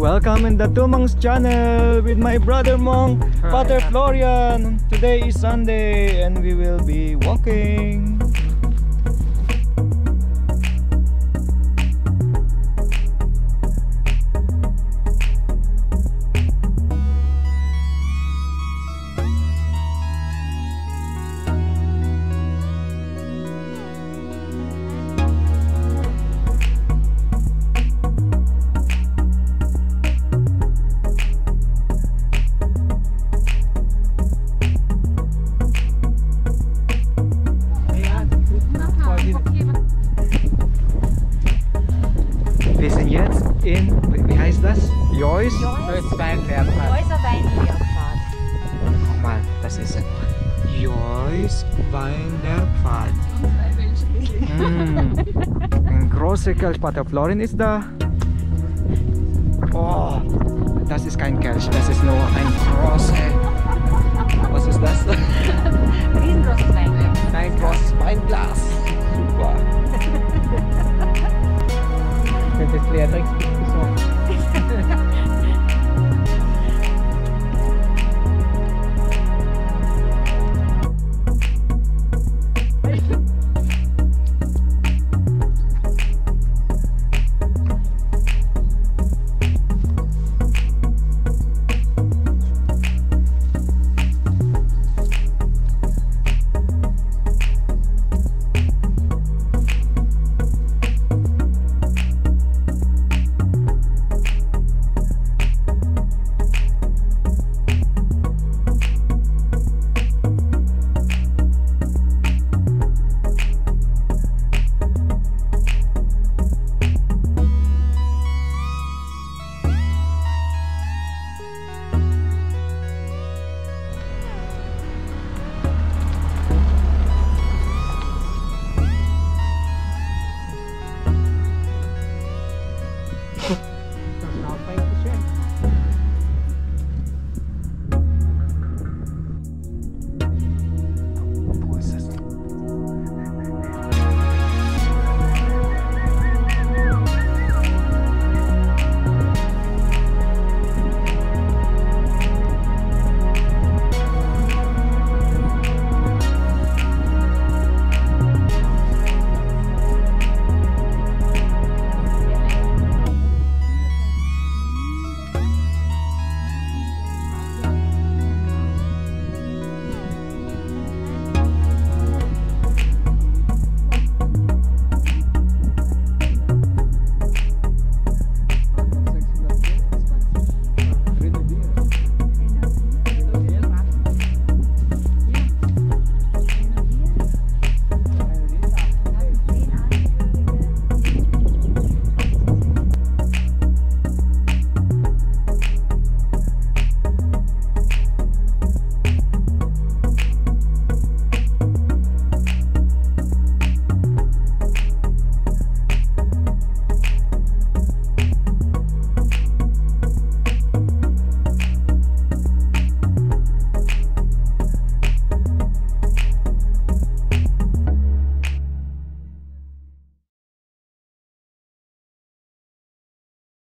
Welcome in the Tumang's channel with my brother monk, Father Florian. Today is Sunday and we will be walking. ist das? Jois? Jois Weinbergfahrt. Joiser Weinbergfahrt. Nochmal, das ist Jois Weinbergfahrt. mm. Ein großer Kelch Florin ist da. Oh, das ist kein Kelch, das ist nur ein großer. Was ist das? Ein Riesengroßes Weinglas. Ein großes Weinglas. Super. Wenn das leer trinkst,